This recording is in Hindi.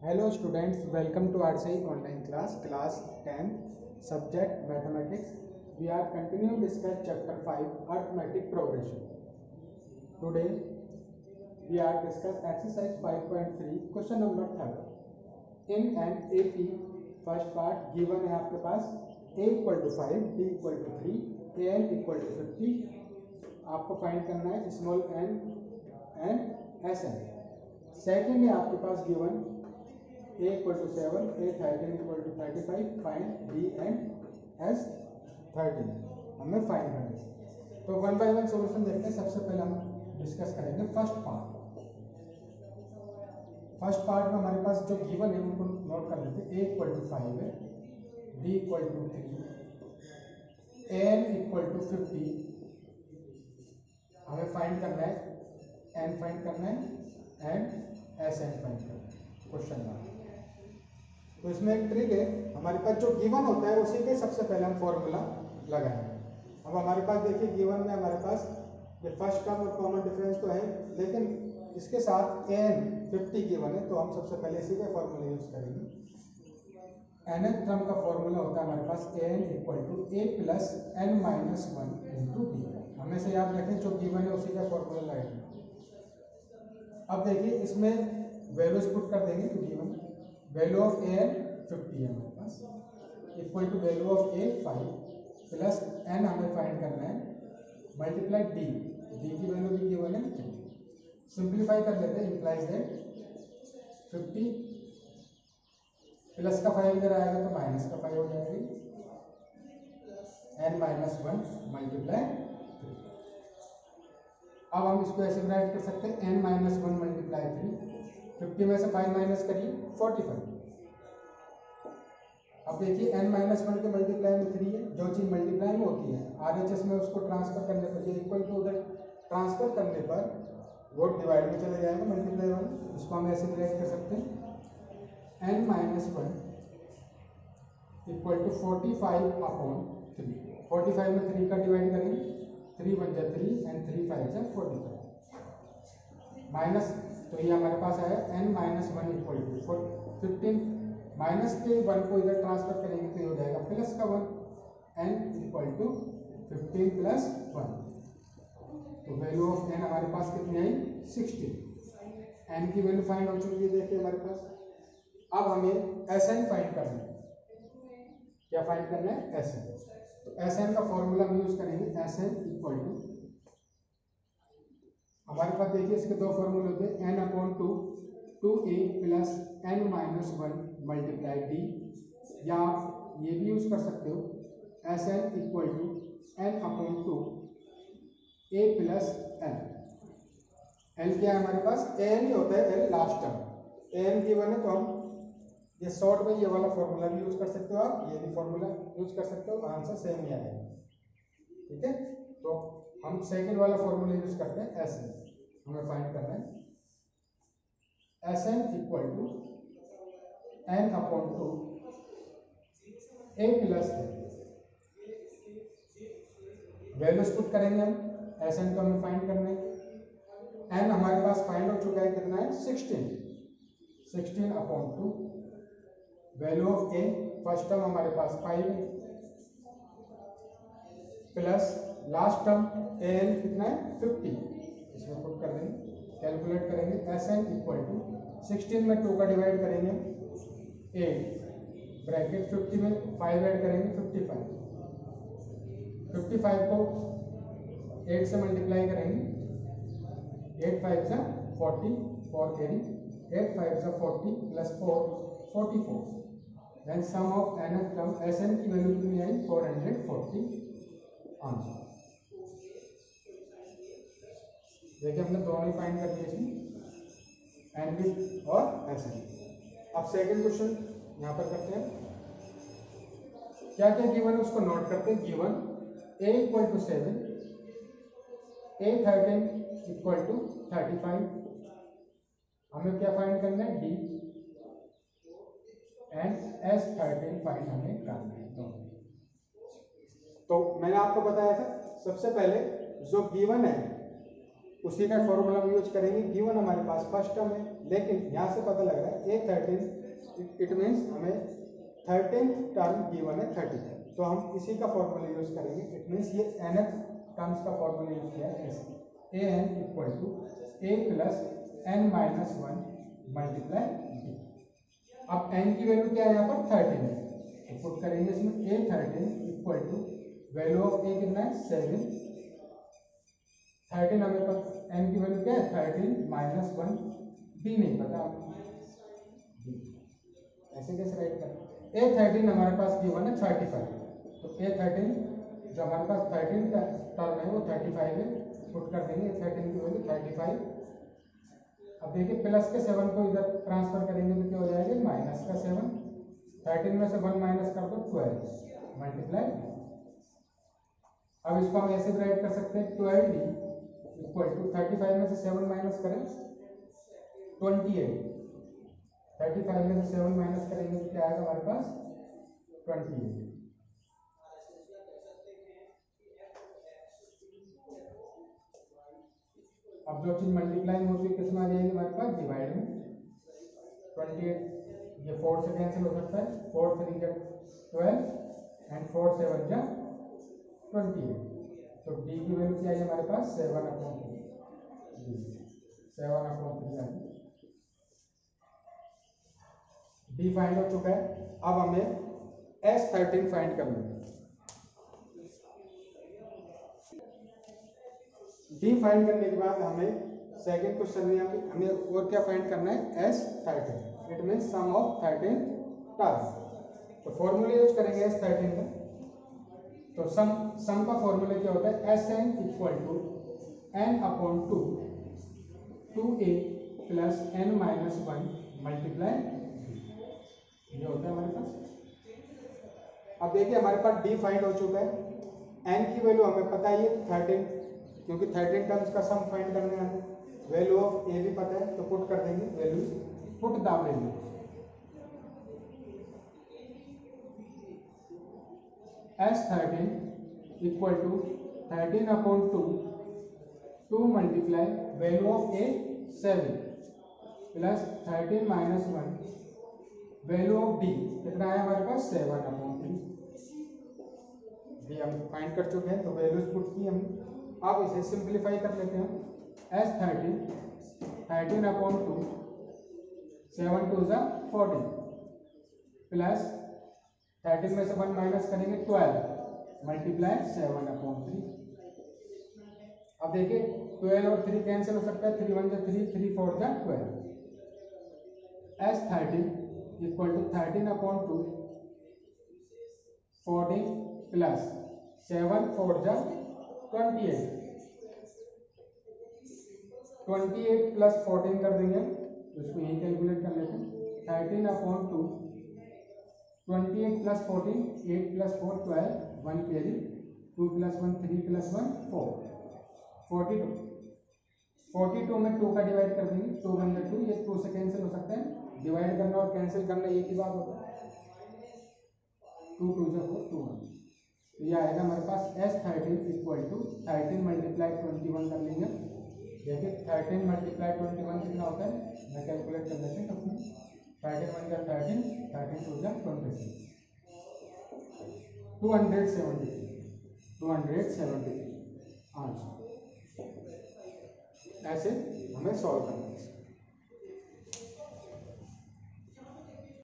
Hello students welcome to our सही online class class ten subject mathematics we are continue discuss chapter five arithmetic progression today we are discuss exercise five point three question number third in an A P first part given है आपके पास A equal to five D equal to three N equal to fifty आपको फाइंड करना है small N and S N second है आपके पास given a equal to 7, a 13 equal to 35, find b and s 13 हमें फाइंड करना है। तो वन बाय वन सॉल्यूशन देखते हैं। सबसे पहले हम डिस्कस करेंगे फ़र्स्ट पार्ट फ़र्स्ट पार्ट में हमारे पास जो गिवन है उनको नोट कर लेते हैं। A इक्वल टू फाइव है। B equal to three n equal to fifty हमें फाइंड करना है। N फाइंड करना है। एंड एस एन फाइंड करना है। क्वेश्चन नंबर तो इसमें एक ट्रिक है। हमारे पास जो गिवन होता है, उसी के सबसे पहले हम फॉर्मूला लगाएँगे। अब हमारे पास देखिए गिवन में हमारे पास ये फ़र्स्ट टर्म और कॉमन डिफरेंस तो है, लेकिन इसके साथ एन फिफ्टी गिवन है तो हम सबसे पहले इसी का फॉर्मूला यूज़ करेंगे। एन एन टर्म का फॉर्मूला होता है हमारे पास N equal to A plus N minus one into B हमेशा याद रखें, जो गिवन है उसी का फॉर्मूला लगाएँगे। अब देखिए, इसमें वैल्यूज़ पुट कर देंगे given value of A N fifty है हमारे पास equal to value of A five plus N हमें फाइंड करना है मल्टीप्लाई डी डी की वैल्यू भी गिवन है थ्री सिंप्लीफाई कर लेते हैं इम्प्लाइज दैट फिफ्टी प्लस का फाइव इधर आएगा तो माइनस का फाइव हो जाएगी N minus one multiply three अब हम इसको ऐसे राइट कर सकते हैं N minus one multiply three fifty में से फाइव माइनस करिए फोर्टी फाइव अब देखिए एन माइनस वन के मल्टीप्लाई में थ्री है, जो चीज़ मल्टीप्लाई में होती है आर एच एस में उसको ट्रांसफ़र करने पर, ये इक्वल टू उधर ट्रांसफ़र करने पर वो डिवाइड में चले जाएगा मल्टीप्लाई वन उसको हम ऐसे राइट कर सकते हैं. N minus one equal to forty five upon three forty five में थ्री का डिवाइड करेंगे थ्री वन जा थ्री एंड थ्री फाइव जा फोर्टी फाइव माइनस तो ये हमारे पास आया N minus one equal to fifteen minus के वन को इधर ट्रांसफ़र करेंगे तो ये हो जाएगा प्लस का one N equal to fifteen plus one तो वैल्यू ऑफ़ एन हमारे पास कितनी आई? सिक्सटीन एन की वैल्यू फाइंड हो चुकी है, देखिए हमारे पास। अब हमें एस एन फाइंड करना है। क्या फाइंड करना है? एस एन तो एस एन का फॉर्मूला हम यूज़ करेंगे एस एन इक्वल टू हमारे पास देखिए इसके दो फॉर्मूले होते हैं N upon two two A plus N minus one multiply D या आप ये भी यूज़ कर सकते हो S N equal to N upon two A plus N N क्या है हमारे पास? ए एन ही होता है N last term A N given है तो हम ये शॉर्ट में ये वाला फॉर्मूला भी यूज़ कर सकते हो आप, ये भी फॉर्मूला यूज़ कर सकते हो आंसर सेम ही आएगा ठीक है? तो हम सेकंड वाला फॉर्मूला यूज़ करते हैं एस एन हमें फाइंड करना है। S N equal to N upon two A plus values put करेंगे हम। एस एन को हमें फाइंड करना है। एन हमारे पास फाइंड हो चुका है कितना है? Sixteen sixteen upon two value of a first term हमारे पास five plus last term a n कितना है? फिफ्टी। इसमें पुट कर देंगे कैलकुलेट करेंगे S n equal to sixteen में टू का डिवाइड करेंगे एट ब्रैकेट फिफ्टी में फाइव ऐड करेंगे फिफ्टी फाइव फिफ्टी फाइव को एट से मल्टीप्लाई करेंगे एट फाइव से forty four carry eight five से forty plus four forty four then sum of n f term S n की वैल्यू कितनी आई? फोर हंड्रेड फोर्टी आंसर देखिए हमने दोनों ही फाइंड कर दिए इसमें। बी और एस अब सेकंड क्वेश्चन यहाँ पर करते हैं। क्या क्या गिवन है उसको नोट करते हैं। Given a equal to seven a thirteen equal to thirty five हमें क्या फाइंड करना है? D and S thirteen find हमें करना है दोनों। तो मैंने आपको बताया था, सबसे पहले जो गिवन है उसी का फॉर्मूला हम यूज़ करेंगे। गिवन हमारे पास फ़र्स्ट टर्म है, लेकिन यहाँ से पता लग रहा है ए थर्टीन इट मीन्स हमें थर्टीन टर्म गिवन है थर्टी तो हम इसी का फॉर्मूला यूज़ करेंगे। इट मीन्स ये एन एफ़ टर्म्स का फॉर्मूला यूज़ किया है। A n equal to a plus n minus one multiply b अब एन की वैल्यू क्या है यहाँ पर? थर्टीन है। तो पुट करेंगे इसमें a thirteen equal to value of a कितना है? सेवन थर्टीन हमें पता एन की वैल्यू क्या है? थर्टीन माइनस वन डी नहीं पता ऐसे कैसे राइट करें? ए थर्टीन हमारे पास गिवन है थर्टी फाइव तो ए थर्टीन जो हमारे पास थर्टीन का टर्म है, वो थर्टी फाइव है। पुट कर देंगे ए थर्टीन की वैल्यू थर्टी फाइव अब देखिए प्लस के सेवन को इधर ट्रांसफ़र करेंगे तो क्या हो जाएगा? माइनस का सेवन थर्टीन में से वन माइनस कर दो ट्वेल्व मल्टीप्लाई अब इसको हम ऐसे भी राइट कर सकते हैं twelve equal to thirty five में से सेवन माइनस करें ट्वेंटी एट थर्टी फाइव में से सेवन माइनस करेंगे तो क्या आएगा हमारे पास? ट्वेंटी एट अब जो चीज़ मल्टीप्लाई होती है किसमें आ जाएगी हमारे पास? डिवाइड में। ट्वेंटी एट ये फोर से कैंसिल हो सकता है। फोर थ्री जा ट्वेल्व एंड फोर सेवन जा ट्वेंटी एट तो डी की वैल्यू क्या है हमारे पास? Seven upon three seven upon three आ डी फाइंड हो चुका है। अब हमें एस थर्टीन फाइंड करना है। डी फाइंड करने के बाद हमें सेकंड क्वेश्चन में हमें हमें और क्या फाइंड करना है? S thirteen it mean sum of thirteen terms तो फॉर्मूला यूज़ करेंगे एस थर्टीन का। तो सम सम का फॉर्मूला क्या होता है? S n equal to n upon two two a plus n minus one multiply ये होता है हमारे पास। अब देखिए हमारे पास डी फाइंड हो चुका है। एन की वैल्यू हमें पता है थर्टीन क्योंकि थर्टीन टर्म्स का सम फाइंड करने वैल्यू ऑफ़ ए भी पता है तो पुट कर देंगे। Value put the value S thirteen equal to thirteen upon two two multiply value of a seven plus thirteen minus one value of d कितना है हमारे पास सेवन अपॉन थ्री हम फाइंड कर चुके हैं तो वैल्यूज़ पुट की हम अब इसे सिंप्लीफाई कर लेते हैं S thirteen thirteen upon two seven two ज़ा फोर्टीन प्लस थर्टीन में से वन माइनस करेंगे twelve multiply seven upon three अब देखिए ट्वेल्व और थ्री कैंसिल हो सकता है. थ्री वन जा थ्री थ्री फोर जा twelve S thirteen equal to thirteen upon two fourteen plus seven four जा twenty eight twenty eight plus fourteen कर देंगे तो इसको यही कैलकुलेट कर लेते हैं. Thirteen upon two twenty eight plus fourteen, eight plus four twelve, one carry two plus one, three plus one, four. Forty two. Forty two में टू का डिवाइड कर देंगे, टू वन टू, ये टू से कैंसिल हो सकता है। डिवाइड करना और कैंसिल करना एक ही बात होता है। टू टू जो फोर टू वन। तो ये आएगा हमारे पास S thirteen equal to thirteen multiply twenty one कर लेंगे। देखिए थर्टीन मल्टीप्लाई ट्वेंटी वन कितना होता है? मैं कैलकुलेट कर लेते हैं अपने थर्टीन वन का thirteen twenty six two hundred seventy three two hundred seventy three answer ऐसे हमें सॉल्व करना है